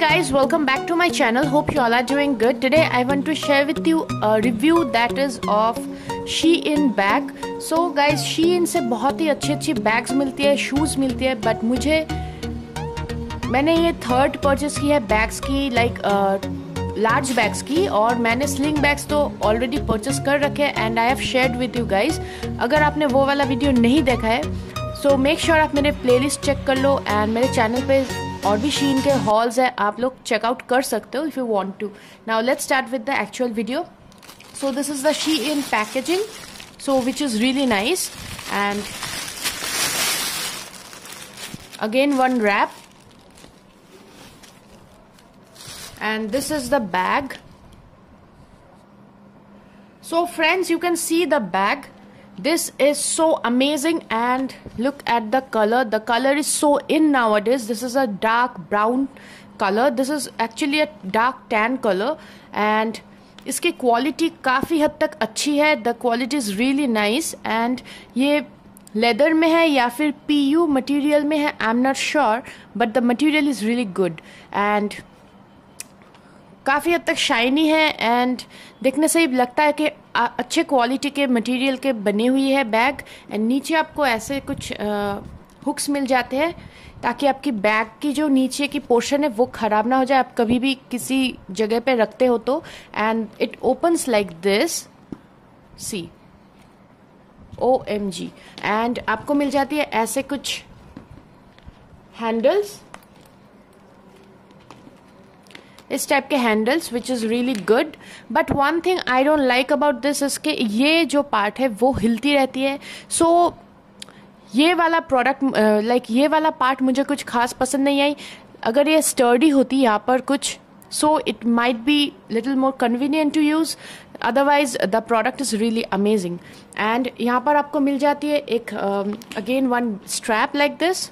guys, welcome back to my channel. Hope you all are doing good. Today I want to share with you a review that is of Shein bag. So guys, Shein से बहुत ही अच्छी अच्छी bags मिलती है shoes मिलती है but मुझे मैंने ये थर्ड परचेस की है बैग्स की लाइक लार्ज बैग्स की और मैंने स्लिंग बैग्स तो ऑलरेडी परचेस कर रखे हैं and I have shared with you guys अगर आपने वो वाला वीडियो नहीं देखा है सो मेक श्योर आप मेरे प्लेलिस्ट चेक कर लो एंड मेरे चैनल पे और भी शीन के हॉल्स हैं, आप लोग चेकआउट कर सकते हो if you want to now let's start with the actual video so this is the Shein packaging so which is really nice and again one wrap and this is the bag so friends you can see the bag this is so amazing and look at the color the color is so in nowadays this is a dark brown color this is actually a dark tan color and इसकी quality काफ़ी हद तक अच्छी है the quality is really nice and ये leather में है या फिर पी यू मटीरियल में है I am not sure but the material is really good and काफ़ी हद तक शाइनी है एंड देखने से ही लगता है कि अच्छे क्वालिटी के मटेरियल के बने हुई है बैग एंड नीचे आपको ऐसे कुछ हुक्स मिल जाते हैं, ताकि आपकी बैग की जो नीचे की पोर्शन है, वो ख़राब ना हो जाए। आप कभी भी किसी जगह पे रखते हो तो and it opens like this see O M G and आपको मिल जाती है ऐसे कुछ हैंडल्स इस टाइप के handles which is really good but one thing I don't like about this इसके ये जो पार्ट है वो हिलती रहती है। सो so, ये वाला प्रोडक्ट लाइक ये वाला पार्ट मुझे कुछ खास पसंद नहीं आई। अगर ये स्टर्डी होती यहाँ पर कुछ so it might be little more convenient to use otherwise the product is really amazing and यहाँ पर आपको मिल जाती है एक again one strap like this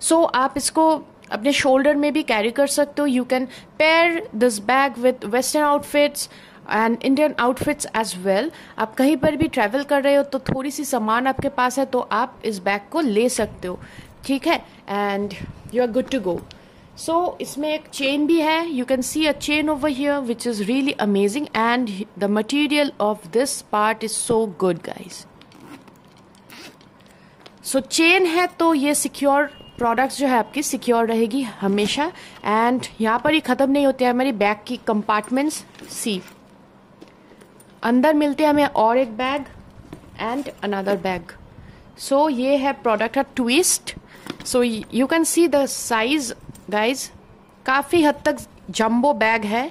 so आप इसको अपने शोल्डर में भी कैरी कर सकते हो। You can pair this bag with western outfits and Indian outfits as well आप कहीं पर भी ट्रैवल कर रहे हो तो थोड़ी सी सामान आपके पास है तो आप इस बैग को ले सकते हो। ठीक है? And you are good to go so इसमें एक चेन भी है। You can see a chain over here which is really amazing and the material of this part is so good guys so chain है तो ये secure products जो है आपकी सिक्योर रहेगी हमेशा। एंड यहाँ पर ही ख़त्म नहीं होते हैं हमारी बैग की कंपार्टमेंट्स सी अंदर मिलते हैं हमें और एक bag and another bag so ये है प्रोडक्ट है twist so you can see the size guys काफ़ी हद तक जम्बो बैग है।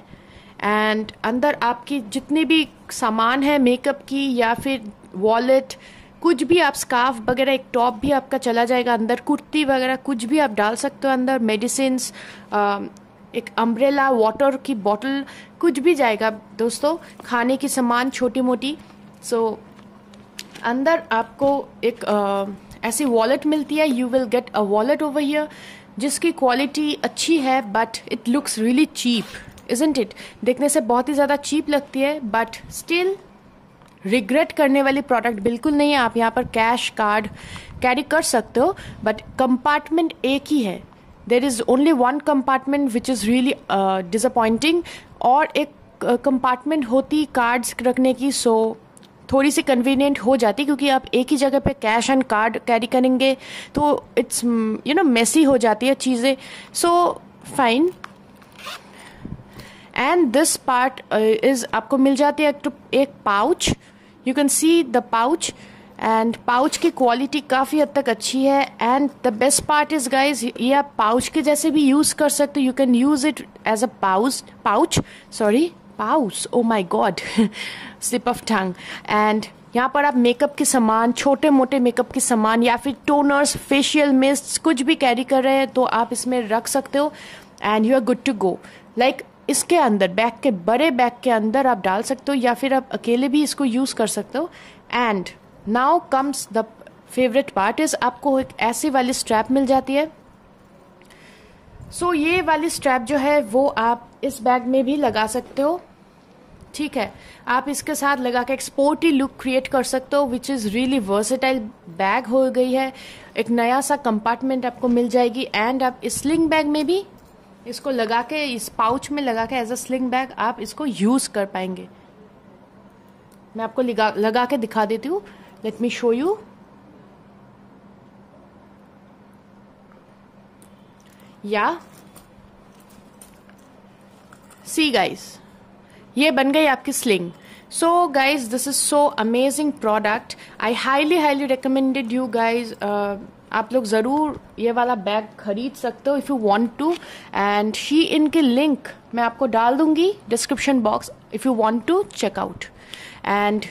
एंड अंदर आपकी जितनी भी सामान है मेकअप की या फिर वॉलेट कुछ भी आप स्कार्फ वगैरह एक टॉप भी आपका चला जाएगा अंदर कुर्ती वगैरह कुछ भी आप डाल सकते हो अंदर मेडिसिन एक अम्ब्रेला वाटर की बॉटल कुछ भी जाएगा। दोस्तों खाने की सामान छोटी मोटी सो so, अंदर आपको एक आ, ऐसी वॉलेट मिलती है you will get a wallet over here जिसकी क्वालिटी अच्छी है but it looks really cheap isn't it देखने से बहुत ही ज़्यादा चीप लगती है बट स्टिल रिग्रेट करने वाली प्रोडक्ट बिल्कुल नहीं है। आप यहाँ पर कैश कार्ड कैरी कर सकते हो बट कंपार्टमेंट एक ही है। There is only one compartment which is really disappointing और एक कंपार्टमेंट uh, होती कार्ड्स रखने की सो so, थोड़ी सी कन्वीनियंट हो जाती क्योंकि आप एक ही जगह पे कैश एंड कार्ड कैरी करेंगे तो इट्स यू नो मेसी हो जाती है चीज़ें। So fine and this part is आपको मिल जाती है एक pouch you can see the pouch and pouch की क्वालिटी काफ़ी हद तक अच्छी है. And the best part is guys ये आप पाउच के जैसे भी यूज़ कर सकते हो. You can use it as a pouch pouch sorry pouch oh my god slip of tongue and यहाँ पर आप मेकअप के सामान छोटे मोटे मेकअप के सामान, या फिर टोनर्स फेशियल मिस्ट कुछ भी कैरी कर रहे हैं तो आप इसमें रख सकते हो. And you are good to go like इसके अंदर बैग के बड़े बैग के अंदर आप डाल सकते हो या फिर आप अकेले भी इसको यूज़ कर सकते हो। And now comes the favourite part is आपको एक ऐसी वाली स्ट्रैप मिल जाती है। सो so, ये वाली स्ट्रैप जो है वो आप इस बैग में भी लगा सकते हो। ठीक है? आप इसके साथ लगा के एक स्पोर्टी लुक क्रिएट कर सकते हो which is really versatile bag हो गई है। एक नया सा कंपार्टमेंट आपको मिल जाएगी एंड आप इस स्लिंग बैग में भी इसको लगा के, इस पाउच में लगा के एज अ स्लिंग बैग आप इसको यूज़ कर पाएँगे। मैं आपको लगा लगा के दिखा देती हूँ। लेट मी शो यू या। सी गाइस ये बन गई आपकी sling so guys this is so amazing product I highly highly recommended you guys आप लोग ज़रूर ये वाला बैग खरीद सकते हो if you want to and Shein की लिंक मैं आपको डाल दूँगी description box if you want to check out and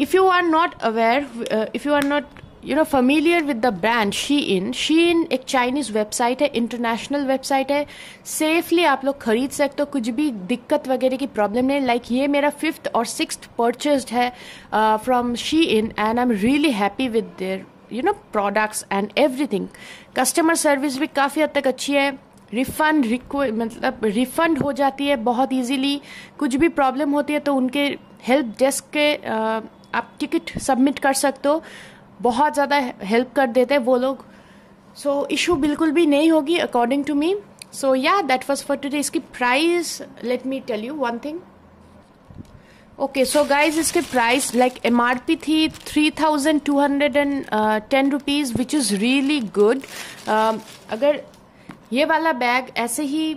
if you are not aware if you are not you know you with the brand Shein Shein एक Chinese website है international website है. Safely आप लोग खरीद सकते हो, कुछ भी दिक्कत वगैरह की प्रॉब्लम नहीं. लाइक like ये मेरा फिफ्थ और सिक्स परचेज है from Shein and I am really happy with their you know products and everything customer service भी काफ़ी हद तक अच्छी है। रिफंड मतलब रिफंड हो जाती है बहुत इजीली कुछ भी प्रॉब्लम होती है तो उनके हेल्प डेस्क के आप टिकट सबमिट कर सकते हो। बहुत ज़्यादा हेल्प कर देते हैं वो लोग। सो so, इशू बिल्कुल भी नहीं होगी according to me so yeah that was for today इसकी price let me tell you one thing okay so guys इसके price like M R P थी three thousand two hundred and ten rupees which is really good अगर ये वाला bag ऐसे ही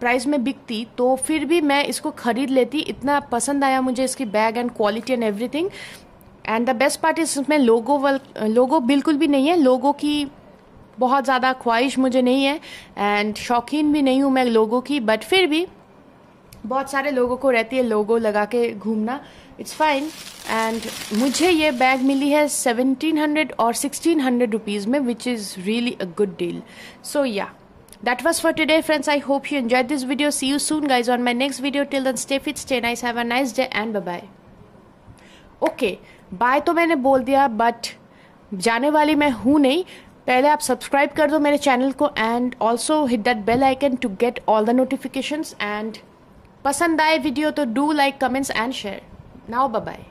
price में बिकती तो फिर भी मैं इसको खरीद लेती। इतना पसंद आया मुझे इसकी bag and quality and everything and the best part is इसमें लोगो वल लोगो बिल्कुल भी नहीं है। लोगों की बहुत ज़्यादा ख्वाहिश मुझे नहीं है। एंड शौकीन भी नहीं हूँ मैं लोगों की बट फिर भी बहुत सारे लोगों को रहती है लोगो लगा के घूमना इट्स फाइन एंड मुझे ये बैग मिली है सेवनटीन हंड्रेड और सिक्सटीन हंड्रेड रुपीज़ में which is really a good deal so yeah That was for today, friends. I hope you enjoyed this video. See you soon, guys, on my next video. Till then, stay fit, stay nice, have a nice day, and bye. Okay bye तो मैंने बोल दिया but जाने वाली मैं हूँ नहीं पहले आप सब्सक्राइब कर दो मेरे चैनल को and also hit that bell icon to get all the notifications and पसंद आए वीडियो तो do like comments and share now bye